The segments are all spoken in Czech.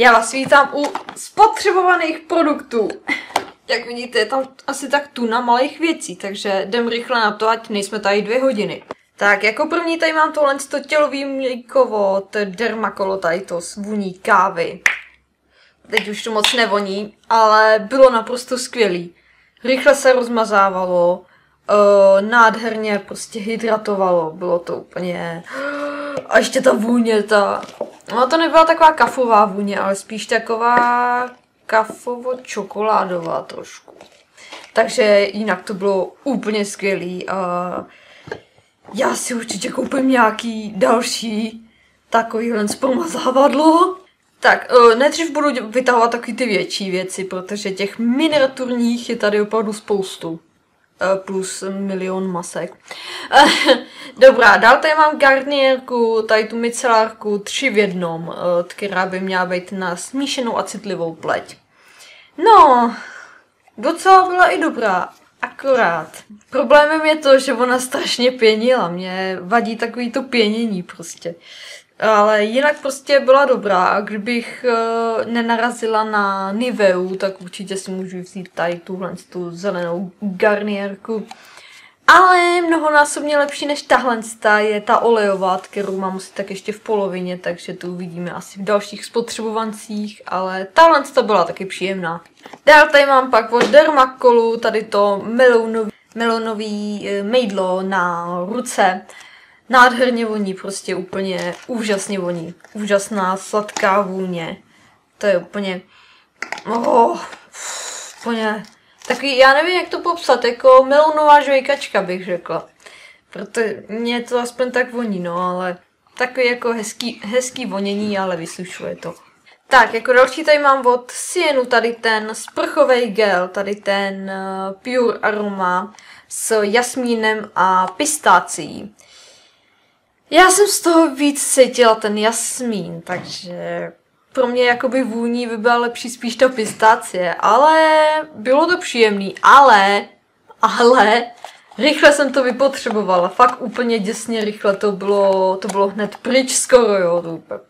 Já vás vítám u spotřebovaných produktů. Jak vidíte, je tam asi tak tu na malých věcí, takže jdem rychle na to, ať nejsme tady dvě hodiny. Tak, jako první tady mám tohle to tělový mlíkovo, to Dermakolo tady to s vůní kávy. Teď už to moc nevoní, ale bylo naprosto skvělý. Rychle se rozmazávalo, uh, nádherně prostě hydratovalo, bylo to úplně... A ještě ta vůně, ta... No to nebyla taková kafová vůně, ale spíš taková kafovo-čokoládová trošku. Takže jinak to bylo úplně skvělý a já si určitě koupím nějaký další takovýhle promazávadlo. Tak, uh, nejdřív budu vytahovat taky ty větší věci, protože těch miniaturních je tady opravdu spoustu. Uh, plus milion masek. Uh, dobrá, dál tady mám garnierku, tady tu micelárku, tři v jednom, uh, která by měla být na smíšenou a citlivou pleť. No, docela byla i dobrá, akorát. Problémem je to, že ona strašně pěnila, mě vadí takový to pěnění prostě. Ale jinak prostě byla dobrá kdybych uh, nenarazila na Niveu, tak určitě si můžu vzít tady tuhle tu zelenou garnierku. Ale mnohonásobně lepší než tahle je ta olejová, kterou mám asi tak ještě v polovině, takže tu uvidíme asi v dalších spotřebovancích, ale tahle byla taky příjemná. Dál tady mám pak od Dermacolu tady to melonový, melonový eh, mejdlo na ruce. Nádherně voní, prostě úplně úžasně voní. Úžasná sladká vůně. To je úplně... Oh, úplně... Takový, já nevím, jak to popsat, jako melonová žvejkačka bych řekla. Protože mě to aspoň tak voní, no, ale takový jako hezký, hezký vonění, ale vysušuje to. Tak, jako další tady mám od Sienu tady ten sprchový gel, tady ten uh, Pure Aroma s jasmínem a pistácií. Já jsem z toho víc cítila ten jasmín, takže pro mě jakoby vůní by byla lepší spíš ta pistácie, ale bylo to příjemný, ale, ale, rychle jsem to vypotřebovala, fakt úplně děsně rychle, to bylo, to bylo hned pryč skoro, jo, to,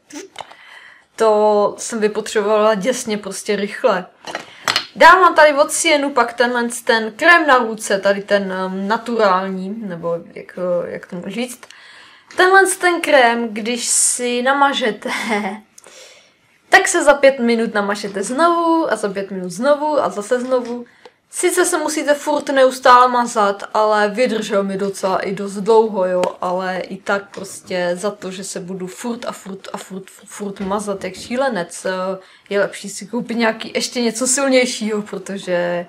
to jsem vypotřebovala děsně, prostě rychle. Dál mám tady od Sienu pak tenhle ten krém na ruce, tady ten um, naturální, nebo jak, jak to můžu říct. Tenhle ten krém, když si namažete, tak se za pět minut namažete znovu a za pět minut znovu a zase znovu. Sice se musíte furt neustále mazat, ale vydržel mi docela i dost dlouho, jo, ale i tak prostě za to, že se budu furt a furt a furt, furt, furt mazat jak šílenec, eh, je lepší si koupit nějaký ještě něco silnějšího, protože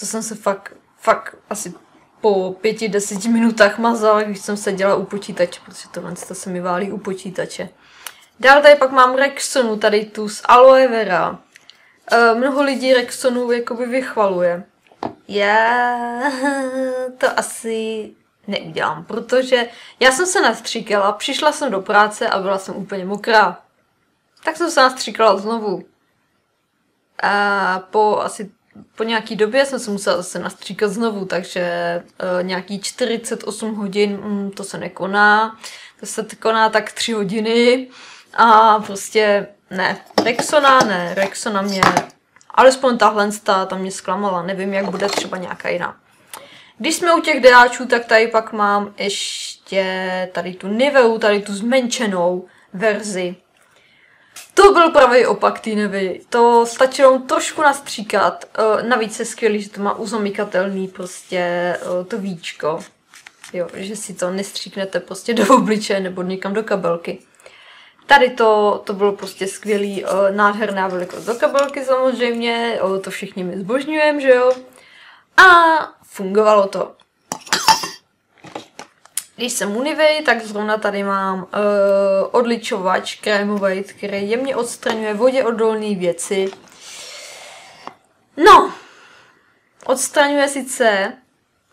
to jsem se fakt, fakt asi po pěti, deseti minutách mazala, když jsem seděla u počítače, protože tohle to se mi válí u počítače. Dál tady pak mám Rexonu, tady tu z aloe vera. E, mnoho lidí Rexonu jakoby vychvaluje. Já to asi neudělám, protože já jsem se nastříkala, přišla jsem do práce a byla jsem úplně mokrá. Tak jsem se nastříkala znovu. A po asi po nějaký době jsem se musela zase nastříkat znovu, takže uh, nějaký 48 hodin mm, to se nekoná. To se koná tak 3 hodiny a prostě ne. Rexona ne, Rexona mě, alespoň tahle ta mě zklamala, nevím, jak bude třeba nějaká jiná. Když jsme u těch deáčů, tak tady pak mám ještě tady tu Niveu, tady tu zmenšenou verzi to byl pravý opak té nevy. To stačilo trošku nastříkat. Uh, navíc je skvělý, že to má uzamykatelný prostě uh, to víčko. Jo, že si to nestříknete prostě do obličeje nebo někam do kabelky. Tady to, to bylo prostě skvělý, uh, nádherná velikost do kabelky samozřejmě, to všichni mi zbožňujeme, že jo. A fungovalo to. Když jsem univej, tak zrovna tady mám uh, odličovač krémový, který jemně odstraňuje vodě odolné věci. No, odstraňuje sice,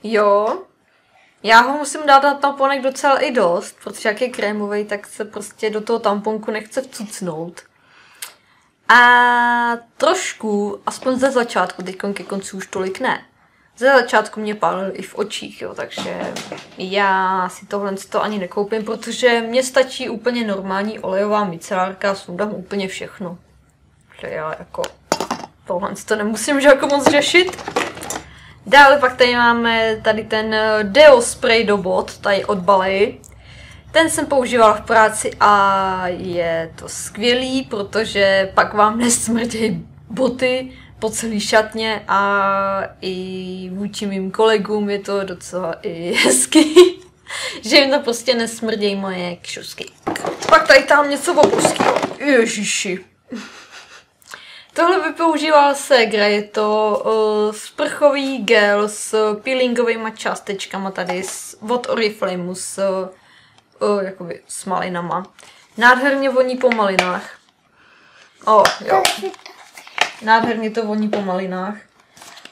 jo, já ho musím dát na tamponek docela i dost, protože jak je krémový, tak se prostě do toho tamponku nechce vcucnout. A trošku, aspoň ze začátku, teď ke konci už tolik ne. Ze začátku mě pálil i v očích, jo, takže já si tohle to ani nekoupím, protože mně stačí úplně normální olejová micelárka, sundám úplně všechno. takže já jako tohle to nemusím že jako moc řešit. Dále pak tady máme tady ten eh, Deo Spray do bot, tady od Balej. Ten jsem používal v práci a je to skvělý, protože pak vám nesmrdějí boty po celý šatně a i vůči mým kolegům je to docela i hezký, že jim to prostě nesmrdějí moje kšusky. Pak tady tam něco obrovského. Ježiši. Tohle by používala Segra, je to uh, sprchový gel s peelingovými částečkama tady s, od Oriflame s, uh, jakoby s malinama. Nádherně voní po malinách. O, oh, jo. Nádherně to voní po malinách.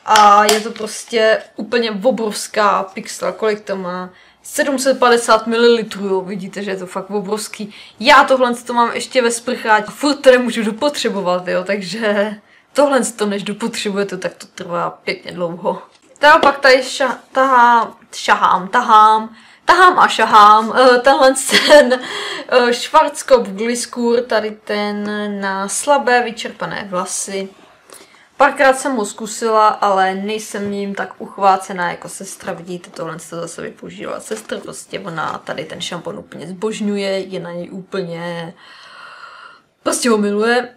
A je to prostě úplně obrovská pixel, kolik to má? 750 ml, jo, vidíte, že je to fakt obrovský. Já tohle to mám ještě ve sprchátě, furt to nemůžu dopotřebovat, jo, takže tohle to než dopotřebujete, tak to trvá pěkně dlouho. Teda pak tady ša, tahám, šahám, tahám, tahám a šahám, eh, tenhle ten eh, Schwarzkopf Gliskur, tady ten na slabé vyčerpané vlasy. Párkrát jsem ho zkusila, ale nejsem jim tak uchvácená jako sestra. Vidíte, tohle to zase vypoužívala sestra. Prostě ona tady ten šampon úplně zbožňuje, je na něj úplně... Prostě ho miluje.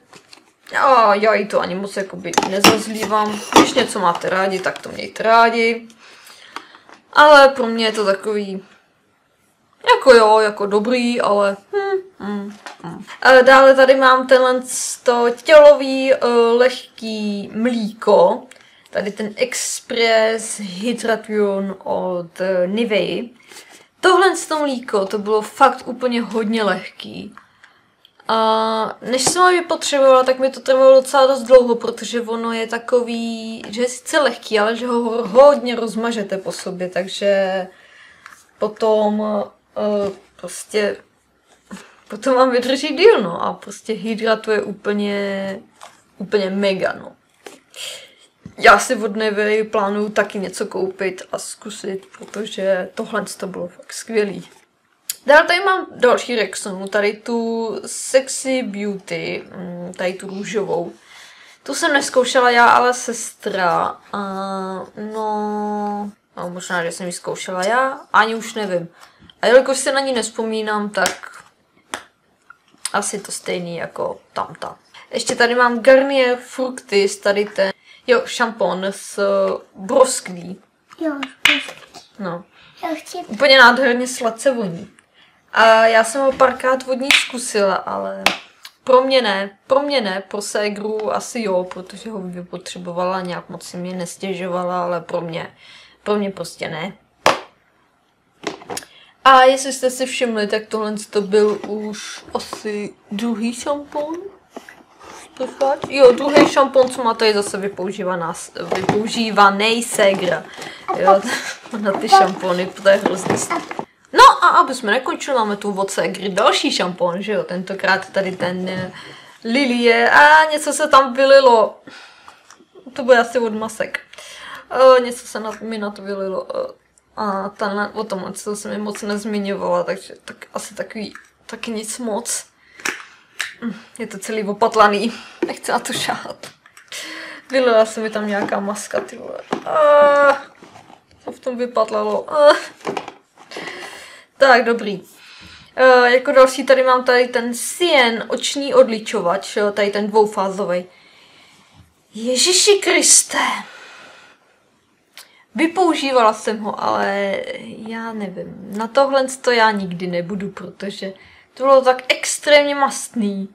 A já jí to ani moc jakoby nezazlívám. Když něco máte rádi, tak to mějte rádi. Ale pro mě je to takový jako jo, jako dobrý, ale hm, hm, hm. Dále tady mám tenhle to tělový uh, lehký mlíko. Tady ten Express Hydration od uh, Nivea. Tohle z to mlíko, to bylo fakt úplně hodně lehký. A než jsem ho potřebovala, tak mi to trvalo docela dost dlouho, protože ono je takový, že je sice lehký, ale že ho hodně rozmažete po sobě, takže potom uh, prostě potom vám vydrží díl, no a prostě hydratuje úplně, úplně mega, no. Já si od Nevy plánuju taky něco koupit a zkusit, protože tohle to bylo fakt skvělý. Dál tady mám další Rexonu, tady tu Sexy Beauty, mm, tady tu růžovou. Tu jsem neskoušela já, ale sestra. A no, no, možná, že jsem ji zkoušela já, ani už nevím. A jelikož se na ní nespomínám, tak asi to stejný jako tamta. Ještě tady mám Garnier Fructis, tady ten, jo, šampon s broskví. Jo, broskví. No. Já chci... Úplně nádherně sladce voní. A já jsem ho párkrát vodní zkusila, ale pro mě ne. Pro mě ne, pro ségru asi jo, protože ho vypotřebovala, nějak moc si mě nestěžovala, ale pro mě, pro mě prostě ne. A jestli jste si všimli, tak tohle to byl už asi druhý šampon. Jo, druhý šampon, co má tady zase vypoužívaná, vypoužívaný Segra. Jo, na ty šampony, to je hrozně No a aby jsme nekončili, máme tu od Segry další šampon, že jo, tentokrát tady ten uh, lilie a něco se tam vylilo. To bude asi od masek. Uh, něco se na, mi na to vylilo. Uh, a tenhle, o tom co se mi moc nezmiňovala, takže tak asi takový, taky nic moc. Hm, je to celý opatlaný, nechci na to šát. Vylila se mi tam nějaká maska, ty vole. A, co v tom vypatlalo? A. Tak, dobrý. Uh, jako další tady mám tady ten Sien oční odličovač, tady ten dvoufázový. Ježiši Kriste. Vypoužívala jsem ho, ale já nevím. Na tohle to já nikdy nebudu, protože to bylo tak extrémně mastný,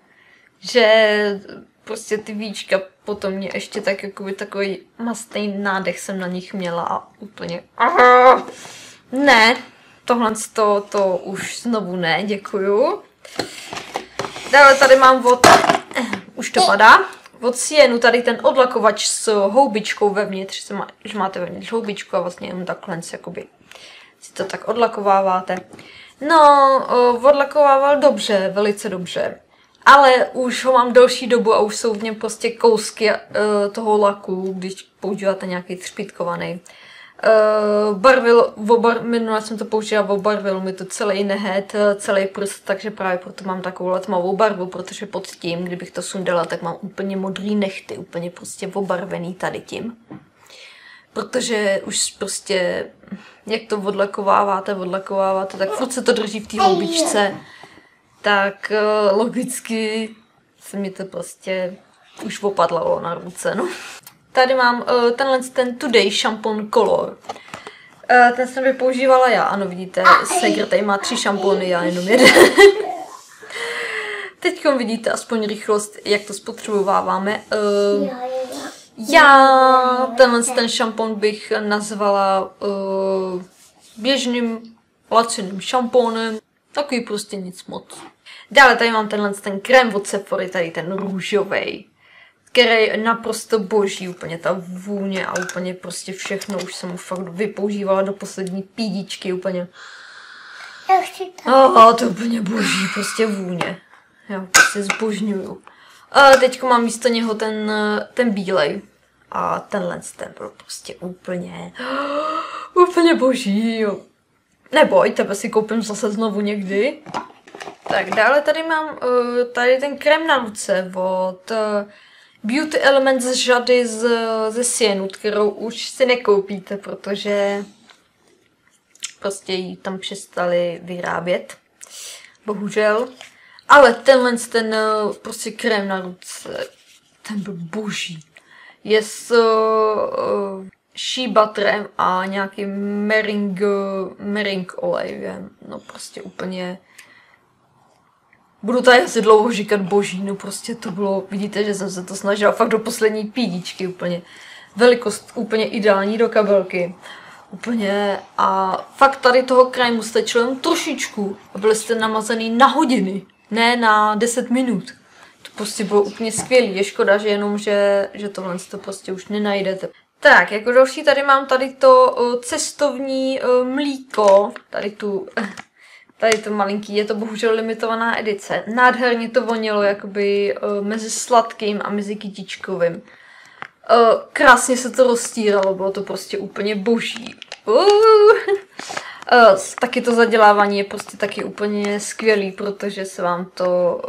že prostě ty víčka potom mě ještě tak jakoby takový mastný nádech jsem na nich měla a úplně... Ne, tohle to, to už znovu ne, děkuju. Dále tady mám od... Už to padá od Sienu tady ten odlakovač s houbičkou vevnitř, že máte vevnitř houbičku a vlastně jenom takhle jakoby si to tak odlakováváte. No, odlakovával dobře, velice dobře. Ale už ho mám delší dobu a už jsou v něm prostě kousky uh, toho laku, když používáte nějaký třpitkovaný. Uh, barvil, obar, minule jsem to použila, obarvil mi to celý nehet, eh, celý prst, takže právě proto mám takovou tmavou barvu, protože pod tím, kdybych to sundala, tak mám úplně modrý nechty, úplně prostě obarvený tady tím. Protože už prostě, jak to odlakováváte, odlakováváte, tak furt se to drží v té houbičce, tak uh, logicky se mi to prostě už opadlalo na ruce, no. Tady mám uh, tenhle ten Today Shampoo Color. Uh, ten jsem vypoužívala já, ano vidíte, Segr tady má tři šampony, já jenom jeden. Teď vidíte aspoň rychlost, jak to spotřebováváme. Uh, já tenhle ten šampon bych nazvala uh, běžným laciným šampónem. Takový prostě nic moc. Dále tady mám tenhle ten krém od Sephory, tady ten růžový který je naprosto boží, úplně ta vůně a úplně prostě všechno, už jsem mu fakt vypoužívala do poslední pídičky, úplně. Já chci to. A to je úplně boží, prostě vůně. Já prostě zbožňuju. A teď mám místo něho ten, ten bílej. A tenhle ten byl prostě úplně, úplně boží, jo. Neboj, tebe si koupím zase znovu někdy. Tak dále tady mám uh, tady ten krém na ruce od uh, Beauty Element z řady z, ze Sienu, kterou už si nekoupíte, protože prostě ji tam přestali vyrábět. Bohužel. Ale tenhle ten prostě krém na ruce, ten byl boží. Je s uh, shea butterem a nějakým mering, mering olejem. No prostě úplně Budu tady asi dlouho říkat boží, no prostě to bylo, vidíte, že jsem se to snažila fakt do poslední pídičky úplně. Velikost úplně ideální do kabelky. Úplně a fakt tady toho krému stačilo jen trošičku a byli jste namazaný na hodiny, ne na 10 minut. To prostě bylo úplně skvělý, je škoda, že jenom, že, že tohle to prostě už nenajdete. Tak, jako další tady mám tady to cestovní mlíko, tady tu Tady to malinký, je to bohužel limitovaná edice. Nádherně to vonilo jakoby uh, mezi sladkým a mezi kytičkovým. Uh, krásně se to rozstíralo, bylo to prostě úplně boží. Uh. Uh, taky to zadělávání je prostě taky úplně skvělý, protože se vám to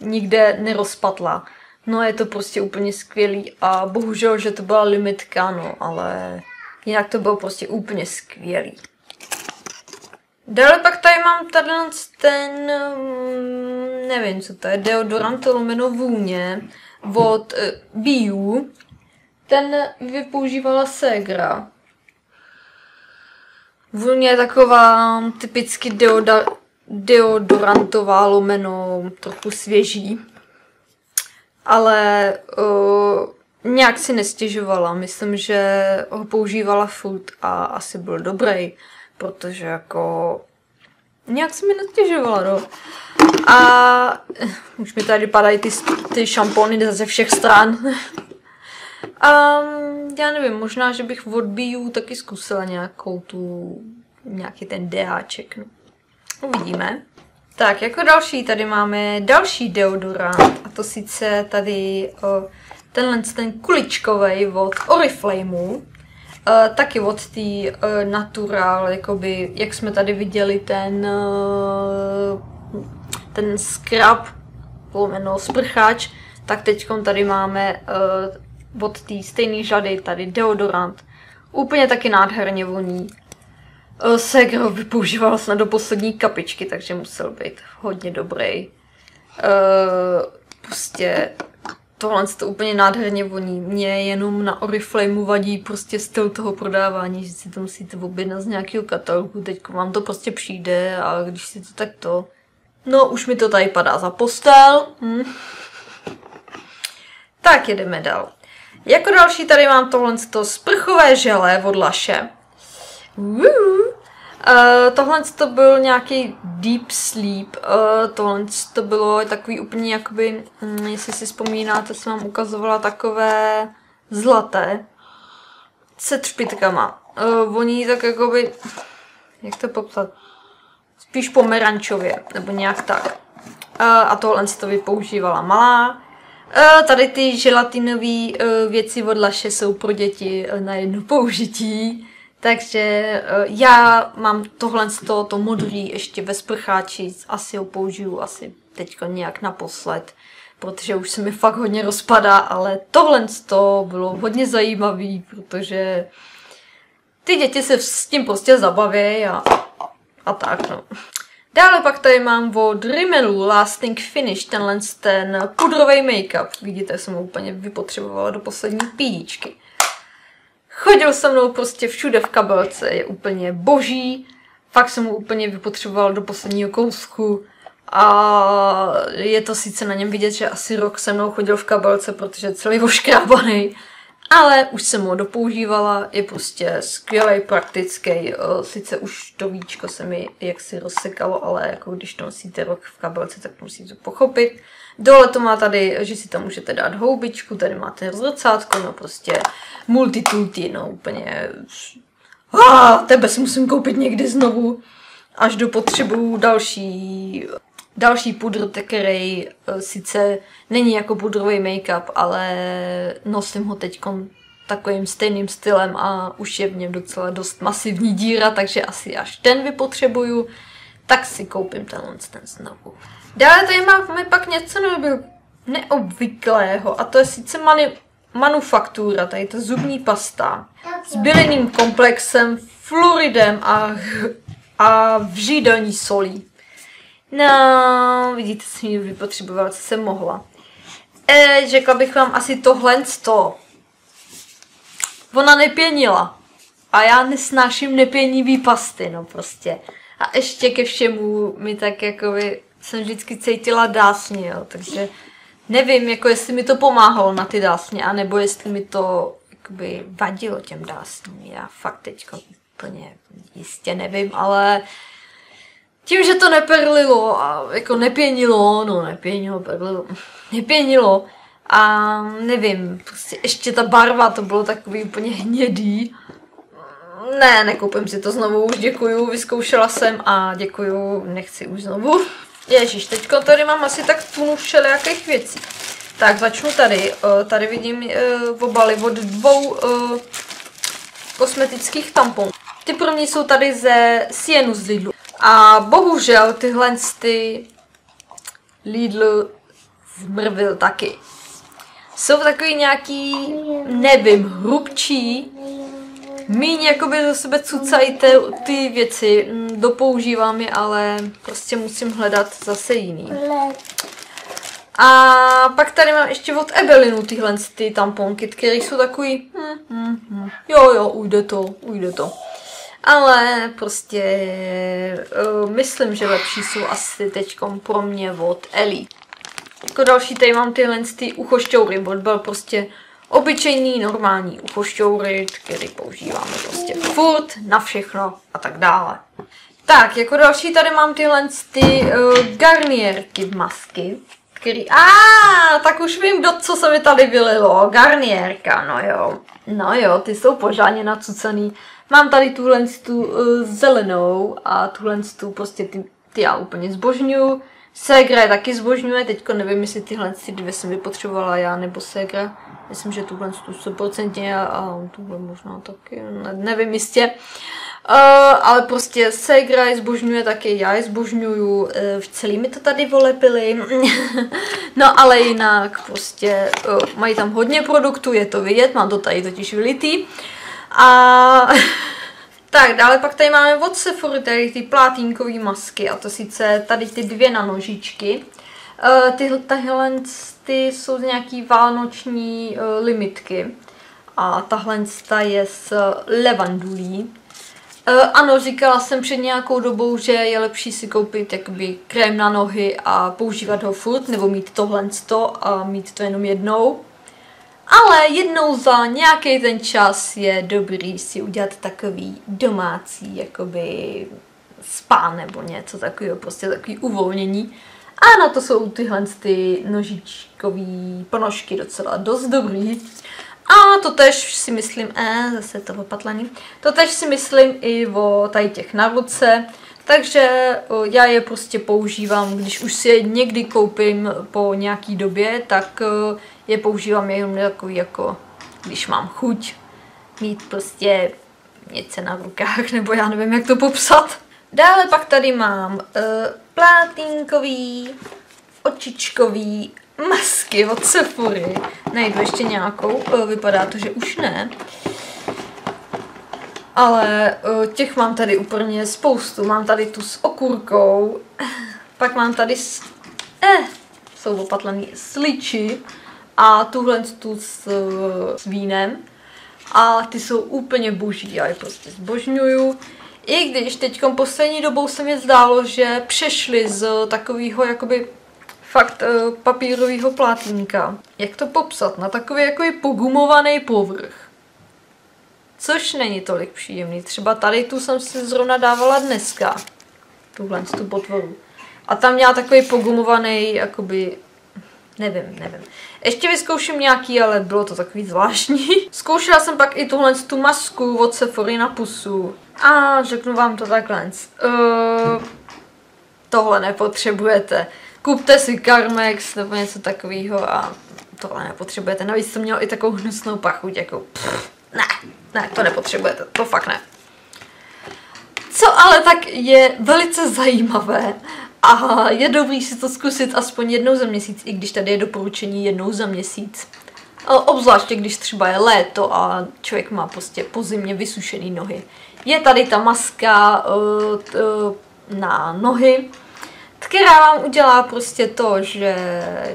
uh, nikde nerozpatla. No je to prostě úplně skvělý a bohužel, že to byla limitka, no ale jinak to bylo prostě úplně skvělý. Dále pak tady mám tady ten, mm, nevím co to je, deodorant lomeno vůně od uh, Biu. Ten vypoužívala Segra. Vůně je taková typicky deoda, deodorantová lomeno, trochu svěží. Ale uh, nějak si nestěžovala. Myslím, že ho používala furt a asi byl dobrý protože jako nějak se mi nestěžovala, no. A už mi tady padají ty, ty šampony ze všech stran. A já nevím, možná, že bych od Biu taky zkusila nějakou tu, nějaký ten DHček, no. Uvidíme. Tak, jako další tady máme další deodorant, a to sice tady o, tenhle ten kuličkový od Oriflameu. Uh, taky od té uh, natural, jakoby, jak jsme tady viděli ten uh, ten scrub, lomeno sprchač, tak teď tady máme uh, od té stejné žady tady deodorant. Úplně taky nádherně voní. Uh, Segro vypoužíval snad do poslední kapičky, takže musel být hodně dobrý. Uh, prostě tohle to úplně nádherně voní. Mně jenom na Oriflameu vadí prostě styl toho prodávání, že si to musíte objednat z nějakého katalogu, teď vám to prostě přijde a když si to tak to... No, už mi to tady padá za postel. Hm. Tak jedeme dál. Jako další tady mám tohle sprchové želé od Laše. Woo. Uh, tohle to byl nějaký deep sleep, uh, tohle to bylo takový úplně jakoby, um, jestli si vzpomínáte, jsem vám ukazovala takové zlaté se třpitkama. Uh, oni tak jakoby, jak to popsat, spíš pomerančově, nebo nějak tak. Uh, a tohle to vypoužívala malá. Tady ty želatinové věci od Laše jsou pro děti na jedno použití Takže eh, já mám tohle z toho, to modrý ještě ve sprcháči, asi ho použiju asi teďko nějak naposled, protože už se mi fakt hodně rozpadá, ale tohle z toho bylo hodně zajímavý, protože ty děti se s tím prostě zabaví a, a, a tak no. Dále pak tady mám od Rimmelu Lasting Finish, tenhle ten pudrový make-up. Vidíte, jsem ho úplně vypotřebovala do poslední pídičky. Chodil se mnou prostě všude v kabelce, je úplně boží. Fakt jsem ho úplně vypotřeboval do posledního kousku. A je to sice na něm vidět, že asi rok se mnou chodil v kabelce, protože je celý oškrábaný. Ale už jsem ho dopoužívala, je prostě skvělý, praktický. Sice už to víčko se mi jaksi rozsekalo, ale jako když to nosíte rok v kabelce, tak musíte to pochopit. Dole to má tady, že si tam můžete dát houbičku, tady máte zrcátko, no prostě multitulti, no úplně... Ah, tebe si musím koupit někdy znovu, až do potřebu další další pudr, který uh, sice není jako pudrový make-up, ale nosím ho teď takovým stejným stylem a už je v něm docela dost masivní díra, takže asi až ten vypotřebuju, tak si koupím tenhle ten znovu. Dále tady máme pak něco neobvyklého a to je sice mani- manufaktura, tady ta zubní pasta s bylinným komplexem, fluoridem a, a vřídelní solí. No, vidíte, jsem ji vypotřebovala, co jsem mohla. E, řekla bych vám asi tohle to. Ona nepěnila. A já nesnáším nepěnivý pasty, no prostě. A ještě ke všemu mi tak jako by jsem vždycky cítila dásně, jo, takže nevím, jako jestli mi to pomáhalo na ty dásně, anebo jestli mi to jakoby vadilo těm dásním. Já fakt teďka úplně jistě nevím, ale tím, že to neperlilo a jako nepěnilo, no nepěnilo, perlilo, nepěnilo a nevím, prostě ještě ta barva, to bylo takový úplně hnědý. Ne, nekoupím si to znovu, už děkuju, vyzkoušela jsem a děkuju, nechci už znovu. Ježíš, teďko tady mám asi tak tunu všelijakých věcí. Tak začnu tady, eh, tady vidím eh, obaly od dvou eh, kosmetických tamponů. Ty první jsou tady ze Sienu z Lidlu. A bohužel tyhle ty Lidl zmrvil taky. Jsou takový nějaký, nevím, hrubčí, míň jakoby do sebe cucají ty, ty věci, mm, dopoužívám je, ale prostě musím hledat zase jiný. A pak tady mám ještě od Ebelinu tyhle ty tamponky, které jsou takový, hm, hm, hm. jo jo, ujde to, ujde to. Ale prostě uh, myslím, že lepší jsou asi teď pro mě od Ellie. Jako další tady mám tyhle ty uchošťoury, bod byl prostě obyčejný, normální uchošťoury, který používáme prostě furt, na všechno a tak dále. Tak, jako další tady mám tyhle ty uh, garnierky masky, který... A tak už vím, do co se mi tady vylilo. Garnierka, no jo. No jo, ty jsou pořádně nacucený. Mám tady tuhle tu uh, zelenou a tuhle tu prostě ty, ty já úplně zbožňuju. Segra je taky zbožňuje, teďko nevím, jestli tyhle ty dvě jsem vypotřebovala já nebo Segra. Myslím, že tuhle tu 100% a, tuhle možná taky, ne, nevím jistě. Uh, ale prostě Segra je zbožňuje taky, já je zbožňuju, uh, celý mi to tady volepili. no ale jinak prostě uh, mají tam hodně produktů, je to vidět, mám to tady totiž vylitý. A tak, dále pak tady máme od Sephora tady ty plátínkové masky a to sice tady ty dvě na nožičky. Uh, tyhle, tahle ty jsou z nějaký vánoční uh, limitky a tahle je z levandulí. Uh, ano, říkala jsem před nějakou dobou, že je lepší si koupit jakoby krém na nohy a používat ho furt, nebo mít tohle a mít to jenom jednou. Ale jednou za nějaký ten čas je dobrý si udělat takový domácí jakoby spá nebo něco takového, prostě takový uvolnění. A na to jsou tyhle ty nožičkový ponožky docela dost dobrý. A to tež si myslím, eh, zase to opatlaný, to tež si myslím i o tady těch na ruce, takže já je prostě používám, když už si je někdy koupím po nějaký době, tak je používám jenom takový jako, když mám chuť mít prostě se na rukách, nebo já nevím, jak to popsat. Dále pak tady mám uh, plátínkový, očičkový masky od Sephory. Najdu ještě nějakou, uh, vypadá to, že už ne. Ale uh, těch mám tady úplně spoustu. Mám tady tu s okurkou, pak mám tady s... Eh, jsou opatlený sliči a tuhle tu s, s vínem. A ty jsou úplně boží, já je prostě zbožňuju. I když teď poslední dobou se mi zdálo, že přešli z takového jakoby fakt uh, papírového plátínka. Jak to popsat? Na takový jako pogumovaný povrch. Což není tolik příjemný. Třeba tady tu jsem si zrovna dávala dneska. Tuhle tu potvoru. A tam měla takový pogumovaný, jakoby, nevím, nevím. Ještě vyzkouším nějaký, ale bylo to takový zvláštní. Zkoušela jsem pak i tuhle tu masku od Sephory na pusu. A řeknu vám to takhle. Uh, tohle nepotřebujete. Kupte si Carmex nebo něco takového a tohle nepotřebujete. Navíc to mělo i takovou hnusnou pachuť, jako pff, ne, ne, to nepotřebujete, to fakt ne. Co ale tak je velice zajímavé a je dobrý si to zkusit aspoň jednou za měsíc, i když tady je doporučení jednou za měsíc. Obzvláště když třeba je léto a člověk má prostě po zimě vysušený nohy. Je tady ta maska uh, uh, na nohy, která vám udělá prostě to, že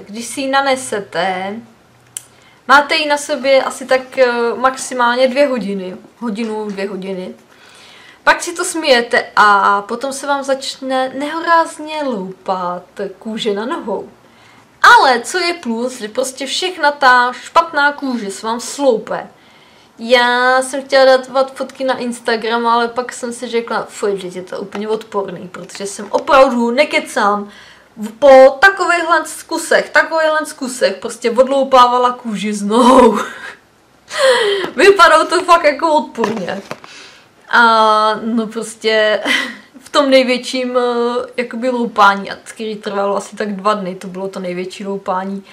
když si ji nanesete, máte ji na sobě asi tak uh, maximálně dvě hodiny, hodinu, dvě hodiny. Pak si to smijete a potom se vám začne nehorázně loupat kůže na nohou. Ale co je plus, že prostě všechna ta špatná kůže se vám sloupe. Já jsem chtěla dát fotky na Instagram, ale pak jsem si řekla, fuj, že je to úplně odporný, protože jsem opravdu nekecám po takovýchhle zkusech, takovýchhle zkusech prostě odloupávala kůži z nohou. Vypadalo to fakt jako odporně. A no prostě v tom největším eh, jakoby loupání, který trvalo asi tak dva dny, to bylo to největší loupání,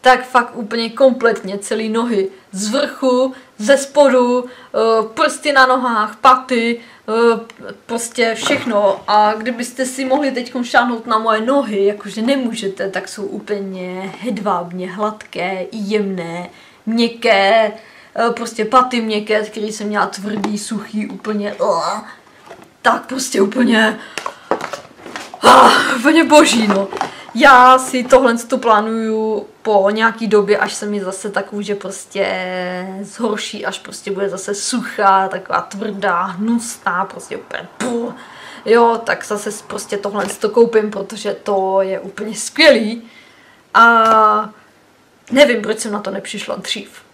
tak fakt úplně kompletně celý nohy z vrchu, ze spodu, eh, prsty na nohách, paty, eh, prostě všechno. A kdybyste si mohli teď šáhnout na moje nohy, jakože nemůžete, tak jsou úplně hedvábně hladké, jemné, měkké, prostě paty měkké, který jsem měla tvrdý, suchý, úplně, uh, tak prostě úplně, uh, úplně boží, no. Já si tohle to plánuju po nějaký době, až se mi zase tak že prostě zhorší, až prostě bude zase suchá, taková tvrdá, hnusná, prostě úplně puh. Jo, tak zase prostě tohle to koupím, protože to je úplně skvělý. A nevím, proč jsem na to nepřišla dřív.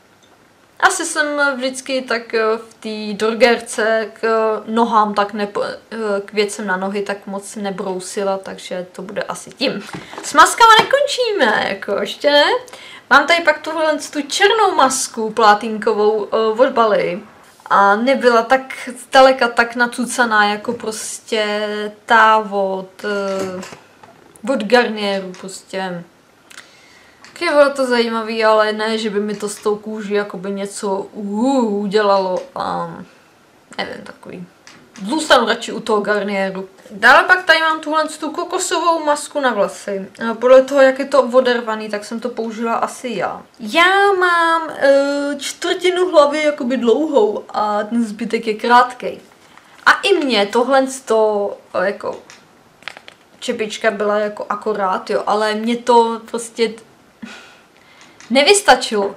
Asi jsem vždycky tak eh, v té dorgerce k nohám, tak nepo, eh, k věcem na nohy tak moc nebrousila, takže to bude asi tím. S maskama nekončíme, jako ještě ne. Mám tady pak tuhle tu černou masku plátínkovou uh, od Bali a nebyla tak daleka tak nacucaná jako prostě ta od, od Garnieru prostě bylo to zajímavý, ale ne, že by mi to s tou kůží jakoby něco uh, udělalo. Um, nevím, takový. Zůstanu radši u toho Garnieru. Dále pak tady mám tuhle tu kokosovou masku na vlasy. Podle toho, jak je to odervaný, tak jsem to použila asi já. Já mám uh, čtvrtinu hlavy jakoby dlouhou a ten zbytek je krátký. A i mě tohle to jako čepička byla jako akorát, jo, ale mě to prostě nevystačilo.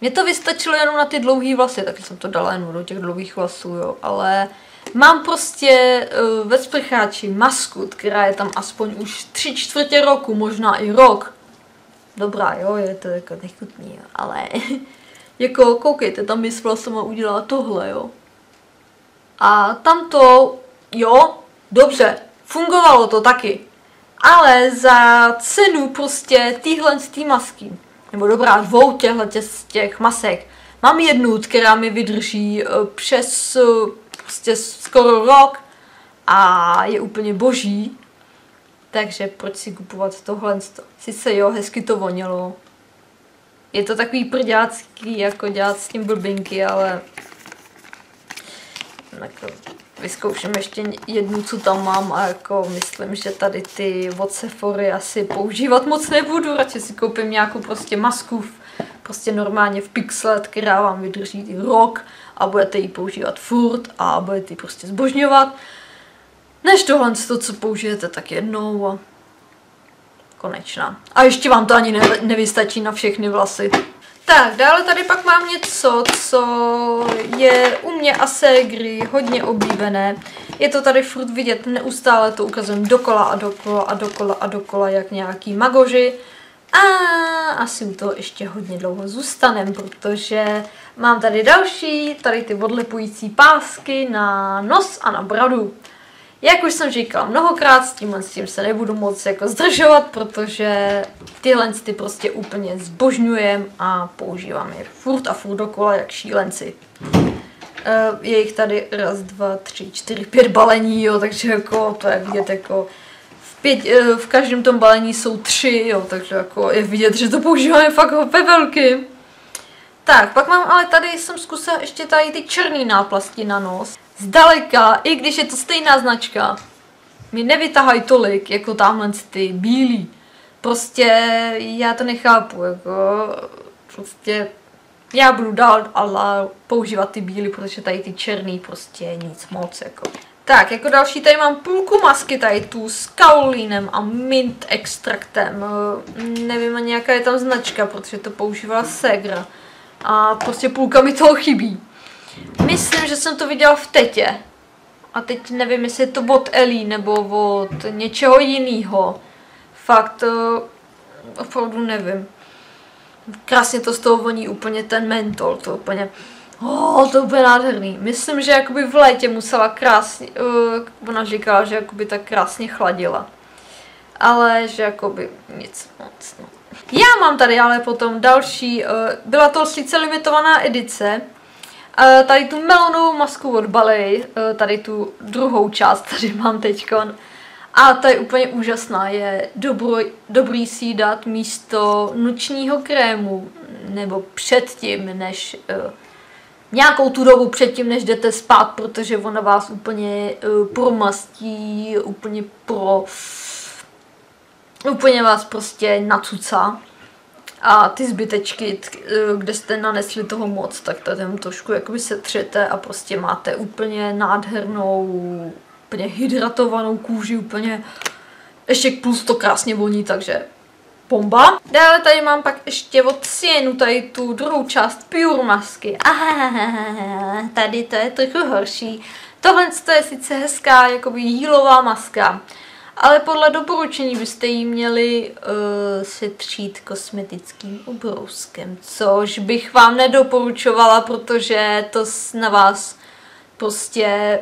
Mně to vystačilo jenom na ty dlouhé vlasy, tak jsem to dala jenom do těch dlouhých vlasů, jo, ale mám prostě uh, ve sprcháči masku, která je tam aspoň už tři čtvrtě roku, možná i rok. Dobrá, jo, je to jako nechutný, jo, ale jako koukejte, tam mi s vlasama udělala tohle, jo. A tam to, jo, dobře, fungovalo to taky. Ale za cenu prostě týhle z tý masky nebo dobrá dvou těchto z těch masek. Mám jednu, která mi vydrží eh, přes eh, prostě skoro rok a je úplně boží. Takže proč si kupovat tohle? Sice jo, hezky to vonilo. Je to takový prďácký, jako dělat s tím blbinky, ale jako vyzkouším ještě jednu, co tam mám a jako myslím, že tady ty od Sephory asi používat moc nebudu, radši si koupím nějakou prostě masku v, prostě normálně v Pixlet, která vám vydrží i rok a budete ji používat furt a budete ji prostě zbožňovat. Než tohle to, co použijete tak jednou a konečná. A ještě vám to ani ne, nevystačí na všechny vlasy. Tak, dále tady pak mám něco, co je u mě a ségry hodně oblíbené. Je to tady furt vidět, neustále to ukazujem dokola a dokola a dokola a dokola, jak nějaký magoži. A asi u toho ještě hodně dlouho zůstanem, protože mám tady další, tady ty odlepující pásky na nos a na bradu. Jak už jsem říkala mnohokrát, s tímhle s tím se nebudu moc jako zdržovat, protože tyhle ty prostě úplně zbožňujem a používám je furt a furt dokola jak šílenci. Uh, je jich tady raz, dva, tři, čtyři, pět balení, jo, takže jako to je vidět jako v, pět, uh, v každém tom balení jsou tři, jo, takže jako je vidět, že to používáme fakt ve velkým. Tak, pak mám ale tady, jsem zkusila ještě tady ty černý náplasti na nos zdaleka, i když je to stejná značka, mi nevytahají tolik, jako tamhle ty bílí. Prostě já to nechápu, jako prostě já budu dál ale používat ty bílý, protože tady ty černý prostě nic moc, jako. Tak, jako další tady mám půlku masky tady tu s kaolínem a mint extraktem. Nevím ani jaká je tam značka, protože to používala Segra. A prostě půlka mi toho chybí. Myslím, že jsem to viděla v Tetě. A teď nevím, jestli je to od Elí nebo od něčeho jiného. Fakt, uh, opravdu nevím. Krásně to z toho voní úplně ten mentol, to úplně... Oh, to bude nádherný. Myslím, že jakoby v létě musela krásně, uh, ona říkala, že jakoby tak krásně chladila. Ale že jakoby nic moc, no. Já mám tady ale potom další, uh, byla to sice limitovaná edice, tady tu melonovou masku od Balej, uh, tady tu druhou část tady mám teďkon. A ta je úplně úžasná, je dobrý, dobrý si dát místo nočního krému, nebo předtím, než uh, nějakou tu dobu předtím, než jdete spát, protože ona vás úplně uh, promastí, úplně pro... úplně vás prostě nacucá a ty zbytečky, eh, kde jste nanesli toho moc, tak tady tam trošku jakoby setřete a prostě máte úplně nádhernou, úplně hydratovanou kůži, úplně ještě plus to krásně voní, takže bomba. Dále tady mám pak ještě od Sienu tady tu druhou část Pure masky. Aha, tady to je trochu horší. Tohle je sice hezká jakoby jílová maska, ale podle doporučení byste ji měli uh, si třít kosmetickým ubrouskem, což bych vám nedoporučovala, protože to na vás prostě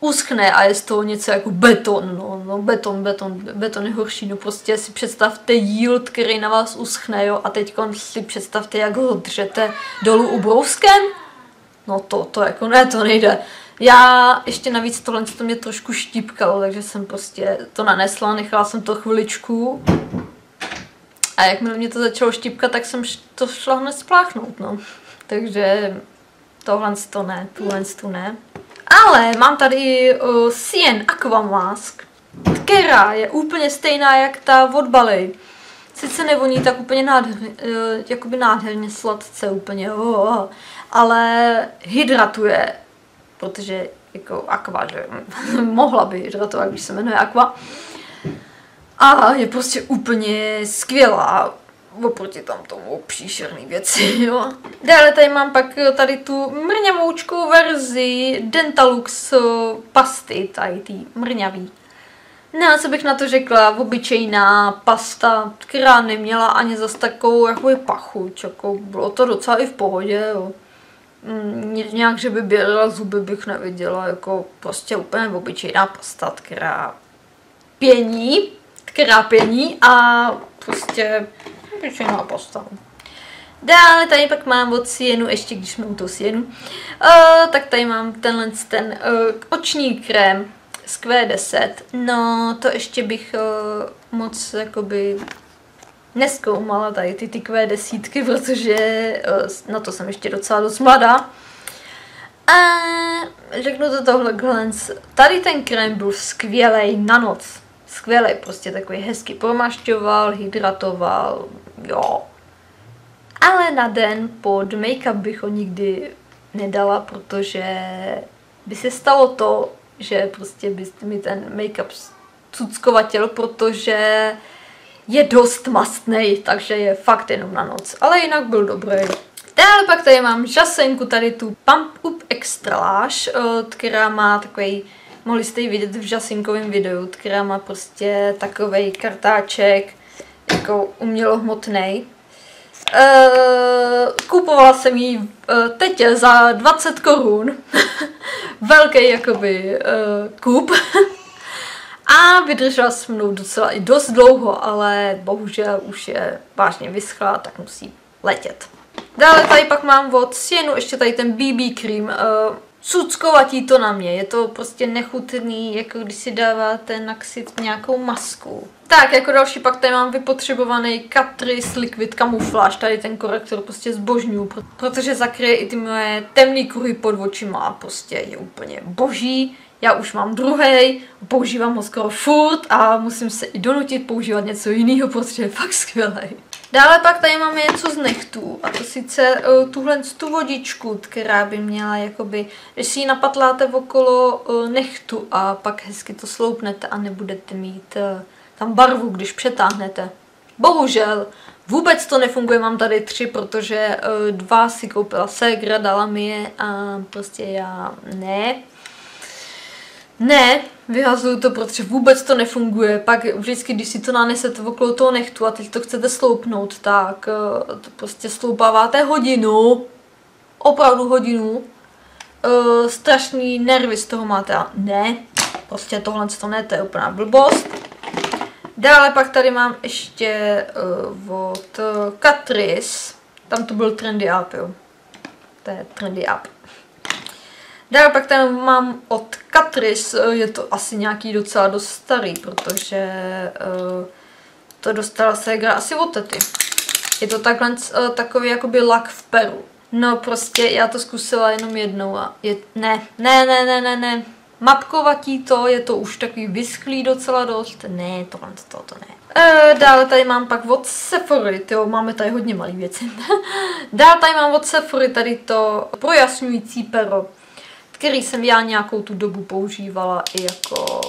uschne a je z toho něco jako beton, no, no beton, beton, beton je horší, no prostě si představte yield, který na vás uschne, jo, a teď si představte, jak ho držete dolů ubrouskem, no to, to jako ne, to nejde. Já ještě navíc tohle to mě trošku štípkalo, takže jsem prostě to nanesla, nechala jsem to chviličku. A jakmile mě to začalo štípkat, tak jsem to šla hned spláchnout, no. Takže tohle to ne, tohle to ne. Ale mám tady uh, Sien Aqua Mask, která je úplně stejná jak ta od Bali. Sice nevoní tak úplně nádherně, uh, jakoby nádherně sladce úplně, oh, ale hydratuje protože jako Aqua, že mohla by hydratovat, když se jmenuje Aqua. A je prostě úplně skvělá oproti tam tomu příšerný věci, jo. Dále tady mám pak tady tu mrňavoučkou verzi Dentalux pasty, tady ty mrňavý. Ne, co bych na to řekla, obyčejná pasta, která neměla ani zas takovou jako pachuť, jako bylo to docela i v pohodě, jo. Mm, nějak, že by bělila zuby, bych neviděla, jako prostě úplně obyčejná pasta, která pění, která pění a prostě obyčejná pasta. Dále tady pak mám od Sienu, ještě když jsme u toho Sienu, uh, tak tady mám tenhle ten uh, oční krém z Q10. No, to ještě bych uh, moc jakoby neskoumala tady ty tykové desítky, protože eh, na to jsem ještě docela dost mladá. A řeknu to tohle glance. Tady ten krém byl skvělý na noc. Skvělý, prostě takový hezky promašťoval, hydratoval, jo. Ale na den pod make-up bych ho nikdy nedala, protože by se stalo to, že prostě byste mi ten make-up cuckovatěl, protože je dost mastný, takže je fakt jenom na noc. Ale jinak byl dobrý. Dále pak tady mám žasenku, tady tu Pump Up Extra Lash, eh, která má takový, mohli jste ji vidět v žasinkovém videu, která má prostě takový kartáček, jako umělohmotný. Uh, kupovala jsem ji uh, teď za 20 korun. Velký jakoby kup. A vydržela se mnou docela i dost dlouho, ale bohužel už je vážně vyschla, tak musí letět. Dále tady pak mám od Sienu ještě tady ten BB cream. Uh, cuckovatí to na mě, je to prostě nechutný, jako když si dáváte na ksit nějakou masku. Tak, jako další pak tady mám vypotřebovaný Catrice Liquid Camouflage, tady ten korektor prostě zbožňuju, protože zakryje i ty moje temné kruhy pod očima a prostě je úplně boží. Já už mám druhý, používám ho skoro furt a musím se i donutit používat něco jiného, protože je fakt skvělý. Dále pak tady máme něco z nechtů a to sice uh, tuhle tu vodičku, která by měla jakoby, když si ji napatláte okolo uh, nechtu a pak hezky to sloupnete a nebudete mít uh, tam barvu, když přetáhnete. Bohužel, vůbec to nefunguje, mám tady tři, protože uh, dva si koupila ségra, dala mi je a prostě já ne. Ne, vyhazuju to, protože vůbec to nefunguje. Pak vždycky, když si to nanesete okolo toho nechtu a teď to chcete sloupnout, tak uh, to prostě sloupáváte hodinu, opravdu hodinu. Uh, strašný nervy z toho máte a ne, prostě tohle to ne, to je úplná blbost. Dále pak tady mám ještě uh, od Catrice, tam to byl Trendy Up, jo. To je Trendy Up. Dále pak tam mám od Catrice, je to asi nějaký docela dost starý, protože uh, to dostala ségra asi od tety. Je to takhle uh, takový jakoby lak v peru. No prostě já to zkusila jenom jednou a je, ne, ne, ne, ne, ne, ne. Mapkovatí to, je to už takový vyschlý docela dost. Ne, tohle to, to ne. E, dále tady mám pak od Sephory, jo, máme tady hodně malý věci. dále tady mám od Sephory tady to projasňující pero který jsem já nějakou tu dobu používala i jako,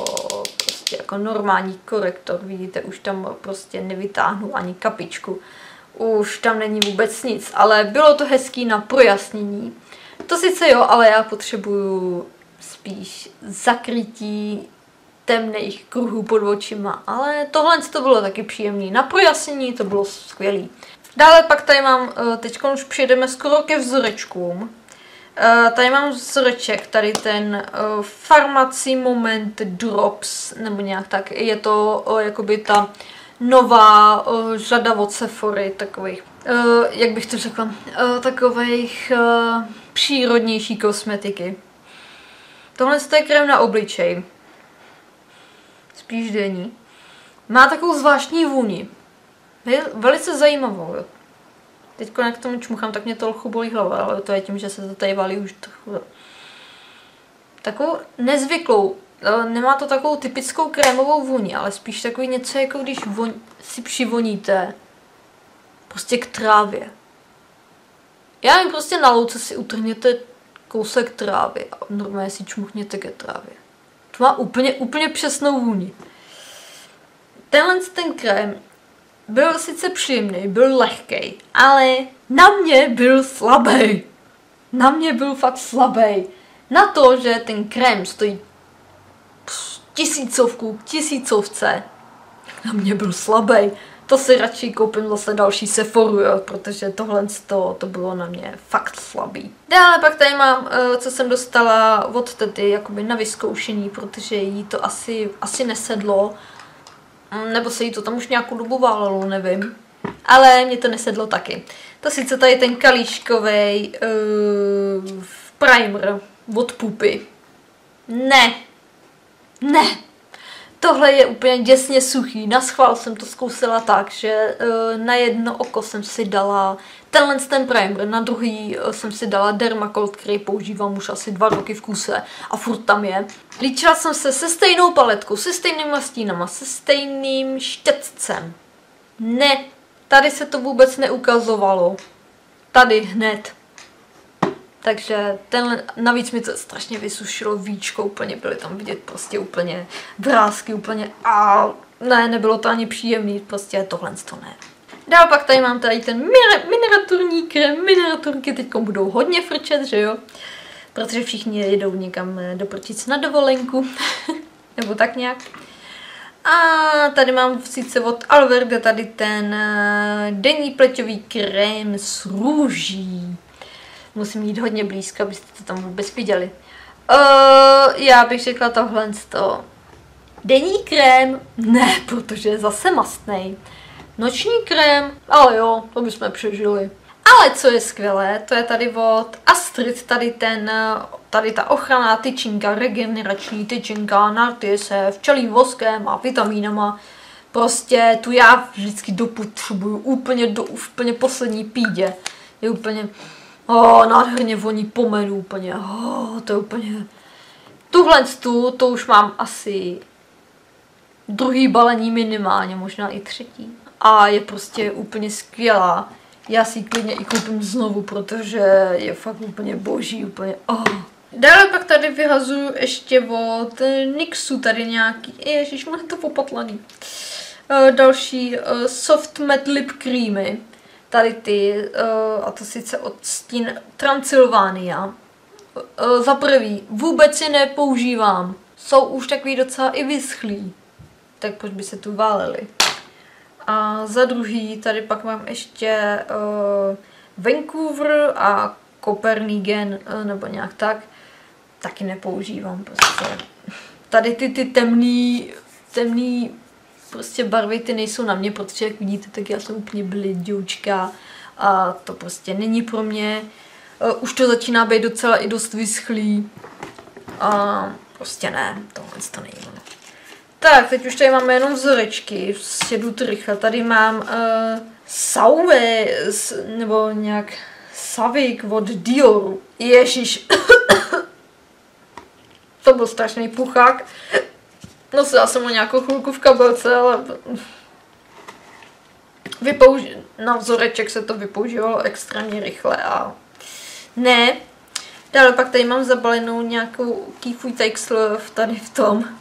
prostě jako normální korektor. Vidíte, už tam prostě nevytáhnu ani kapičku. Už tam není vůbec nic, ale bylo to hezký na projasnění. To sice jo, ale já potřebuju spíš zakrytí temných kruhů pod očima, ale tohle to bylo taky příjemný. Na projasnění to bylo skvělý. Dále pak tady mám, eh, teď už přijedeme skoro ke vzorečkům. Uh, tady mám vzoreček, tady ten uh, Farmacy Moment Drops, nebo nějak tak. Je to uh, jakoby ta nová uh, řada od Sephory, takových, uh, jak bych to řekla, uh, takových uh, přírodnější kosmetiky. Tohle je krém na obličej. Spíš denní. Má takovou zvláštní vůni. Je velice zajímavou. Teď jak tomu čmuchám, tak mě to trochu bolí hlava, ale to je tím, že se to tady valí už trochu. Takovou nezvyklou, nemá to takovou typickou krémovou vůni, ale spíš takový něco, jako když von, si přivoníte prostě k trávě. Já jim prostě na louce si utrhněte kousek trávy a normálně si čmuchněte ke trávě. To má úplně, úplně přesnou vůni. Tenhle ten krém byl sice příjemný, byl lehký, ale na mě byl slabý. Na mě byl fakt slabý. Na to, že ten krém stojí tisícovku, tisícovce, na mě byl slabý. To si radši koupím zase další Sephoru, jo, protože tohle to, to bylo na mě fakt slabý. Dále pak tady mám, eh, co jsem dostala od tety, jakoby na vyzkoušení, protože jí to asi, asi nesedlo nebo se jí to tam už nějakou dobu válelo, nevím. Ale mě to nesedlo taky. To sice tady ten kalíškový uh, primer od pupy. Ne. Ne. Tohle je úplně děsně suchý. Na schvál jsem to zkusila tak, že uh, na jedno oko jsem si dala tenhle ten primer, na druhý uh, jsem si dala Dermacold, který používám už asi dva roky v kuse a furt tam je. Líčila jsem se se stejnou paletkou, se stejnýma stínama, se stejným štětcem. Ne, tady se to vůbec neukazovalo. Tady hned. Takže ten, navíc mi to strašně vysušilo víčko, úplně byly tam vidět prostě úplně vrázky, úplně a ne, nebylo to ani příjemný, prostě tohle to ne. Dál pak tady mám tady ten miniaturní krem, miniaturky teď budou hodně frčet, že jo? Protože všichni jedou někam do Prčic na dovolenku, nebo tak nějak. A tady mám sice od Alverde tady ten eh, denní pleťový krém s růží. Musím jít hodně blízko, abyste to tam vůbec viděli. Uh, já bych řekla tohle to. Denní krém? Ne, protože je zase mastnej. Noční krém? Ale jo, to bychom přežili. Ale co je skvělé, to je tady od Astrid, tady ten, tady ta ochranná tyčinka, regenerační tyčinka, narty se včelým voskem a vitamínama. Prostě tu já vždycky dopotřebuju úplně do úplně poslední pídě. Je úplně, oh, nádherně voní po medu, úplně, oh, to je úplně... Tuhle tu, to už mám asi druhý balení minimálně, možná i třetí. A je prostě úplně skvělá. Já si ji klidně i koupím znovu, protože je fakt úplně boží, úplně oh. Dále pak tady vyhazuju ještě od Nixu tady nějaký, ježiš, má to popatlaný. Uh, další uh, soft matte lip creamy tady ty, uh, a to sice od stín Transylvánia. Uh, za prvý, vůbec je nepoužívám. Jsou už takový docela i vyschlí. Tak proč by se tu váleli? A za druhý, tady pak mám ještě uh, Vancouver a Copernigen, uh, nebo nějak tak. Taky nepoužívám prostě. Tady ty, ty temný, temný prostě barvy ty nejsou na mě, protože jak vidíte, tak já jsem úplně blidoučka a to prostě není pro mě. Uh, už to začíná být docela i dost vyschlý. A prostě ne, tohle to není. Tak, teď už tady máme jenom vzorečky, sjedu rychle. Tady mám uh, Sauve, nebo nějak Savik od Dioru. Ježíš. to byl strašný puchák. Nosila jsem ho nějakou chvilku v kabelce, ale vypouži- na vzoreček se to vypoužívalo extrémně rychle a ne. Dále pak tady mám zabalenou nějakou Takes Love tady v tom.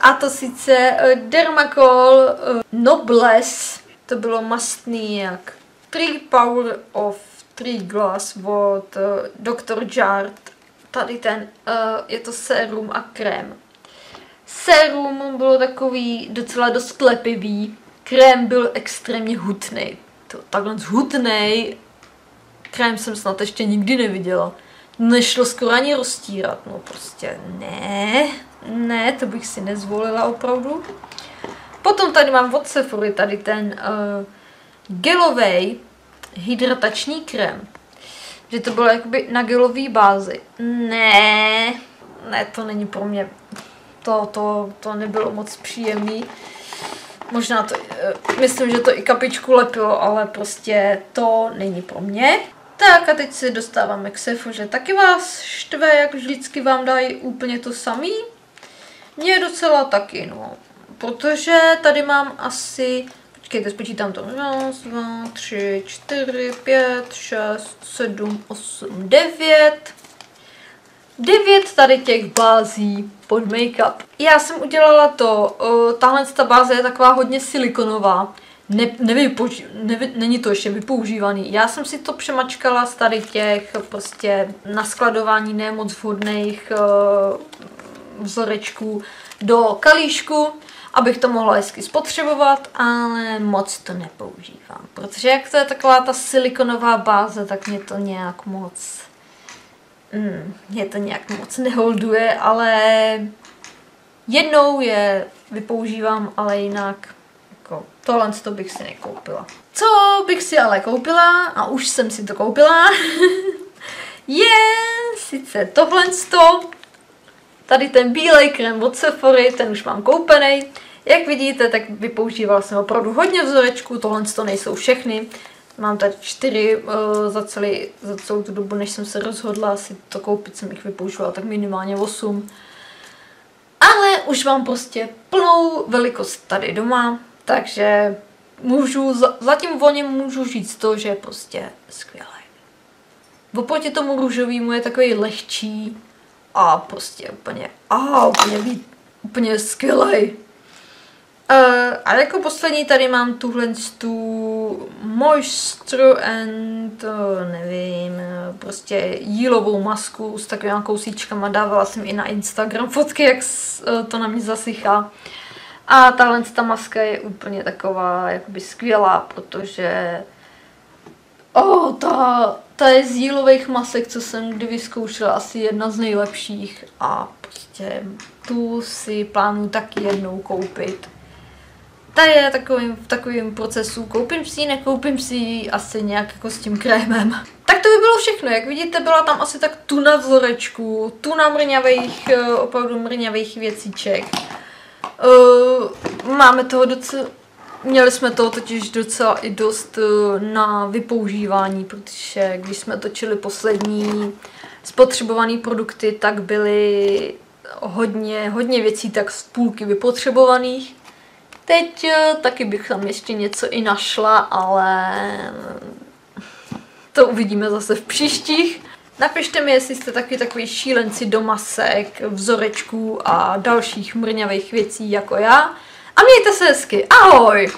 A to sice Dermacol Nobles, to bylo mastný jak Tree Power of Tree Glass od Dr. Jart. Tady ten, je to sérum a krém. Sérum bylo takový docela dost lepivý, krém byl extrémně hutný. To, takhle hutný krém jsem snad ještě nikdy neviděla. Nešlo skoro ani roztírat, no prostě ne, ne, to bych si nezvolila opravdu. Potom tady mám od Sephory tady ten uh, gelový hydratační krém. Že to bylo jakoby na gelové bázi. Ne, ne, to není pro mě to, to, to nebylo moc příjemný. Možná to, uh, myslím, že to i kapičku lepilo, ale prostě to není pro mě. Tak a teď se dostáváme k sefu, že taky vás štve, jak vždycky vám dají úplně to samý. Mě docela taky, no. Protože tady mám asi, počkejte, spočítám to, 1, 2, 3, 4, 5, 6, 7, 8, 9, 9 tady těch bází pod make-up. Já jsem udělala to, uh, tahle ta báze je taková hodně silikonová, ne, nevypoži, nevy, není to ještě vypoužívaný. Já jsem si to přemačkala z tady těch prostě na skladování nemoc vhodných uh, vzorečků do kalíšku, abych to mohla hezky spotřebovat, ale moc to nepoužívám. Protože jak to je taková ta silikonová báze, tak mě to nějak moc mm, mě to nějak moc neholduje, ale jednou je vypoužívám, ale jinak jako tohle to bych si nekoupila. Co bych si ale koupila, a už jsem si to koupila, je sice tohle Tady ten bílej krém od Sephory, ten už mám koupený. Jak vidíte, tak vypoužívala jsem opravdu hodně vzorečků, tohle to nejsou všechny. Mám tady čtyři uh, za, celý, za celou tu dobu, než jsem se rozhodla si to koupit, jsem jich vypoužívala tak minimálně 8. Ale už mám prostě plnou velikost tady doma, takže můžu, zatím o něm můžu říct to, že je prostě skvělý. Oproti tomu růžovému je takový lehčí a prostě úplně, a úplně, úplně skvělý. Uh, a jako poslední tady mám tuhle tu Moisture and, uh, nevím, prostě jílovou masku s takovými kousíčkama. Dávala jsem i na Instagram fotky, jak to na mě zasychá. A tahle ta maska je úplně taková jakoby skvělá, protože oh, ta, ta je z jílových masek, co jsem kdy vyzkoušela, asi jedna z nejlepších a prostě tu si plánuju taky jednou koupit ta je takovým, v takovém procesu, koupím si ji, nekoupím si ji asi nějak jako s tím krémem. Tak to by bylo všechno, jak vidíte, byla tam asi tak tuna vzorečku, tuna mrňavých, eh, opravdu mrňavých věcíček. Uh, máme toho docela, měli jsme toho totiž docela i dost uh, na vypoužívání, protože když jsme točili poslední spotřebované produkty, tak byly hodně, hodně věcí tak z půlky vypotřebovaných. Teď eh, taky bych tam ještě něco i našla, ale to uvidíme zase v příštích. Napište mi, jestli jste taky takový šílenci do masek, vzorečků a dalších mrňavých věcí jako já. A mějte se hezky. Ahoj!